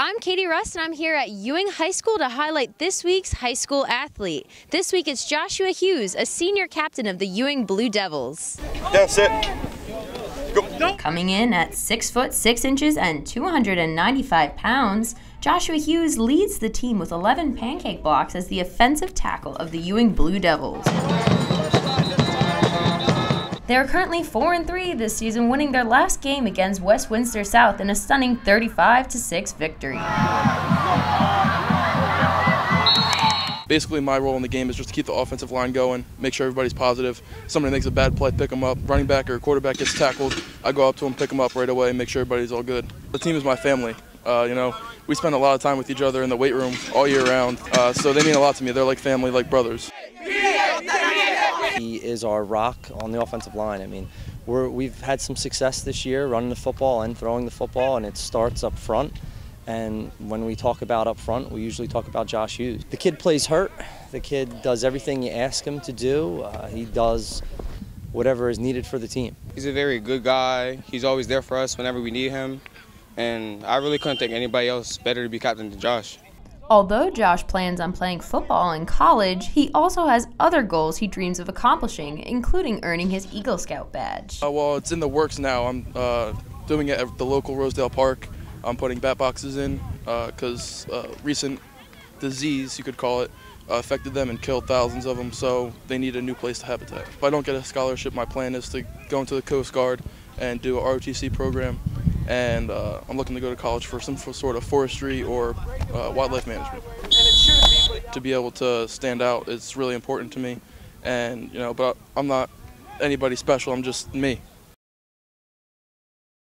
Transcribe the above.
I'm Katie Rust, and I'm here at Ewing High School to highlight this week's high school athlete. This week it's Joshua Hughes, a senior captain of the Ewing Blue Devils. That's it. Go. Coming in at 6 foot 6 inches and 295 pounds, Joshua Hughes leads the team with 11 pancake blocks as the offensive tackle of the Ewing Blue Devils. They are currently 4 and 3 this season, winning their last game against West Windsor South in a stunning 35 6 victory. Basically, my role in the game is just to keep the offensive line going, make sure everybody's positive. Somebody makes a bad play, pick them up. Running back or quarterback gets tackled, I go up to them, pick them up right away, make sure everybody's all good. The team is my family. Uh, you know, we spend a lot of time with each other in the weight room all year round, uh, so they mean a lot to me. They're like family, like brothers. He is our rock on the offensive line. I mean, we're, we've had some success this year running the football and throwing the football, and it starts up front. And when we talk about up front, we usually talk about Josh Hughes. The kid plays hurt. The kid does everything you ask him to do. Uh, he does whatever is needed for the team. He's a very good guy. He's always there for us whenever we need him. And I really couldn't think anybody else better to be captain than Josh. Although Josh plans on playing football in college, he also has other goals he dreams of accomplishing, including earning his Eagle Scout badge. Uh, well, it's in the works now. I'm uh, doing it at the local Rosedale Park. I'm putting bat boxes in because uh, uh, recent disease, you could call it, uh, affected them and killed thousands of them, so they need a new place to habitat. If I don't get a scholarship, my plan is to go into the Coast Guard and do a ROTC program and uh, I'm looking to go to college for some sort of forestry or uh, wildlife management. To be able to stand out is really important to me, and you know, but I'm not anybody special. I'm just me.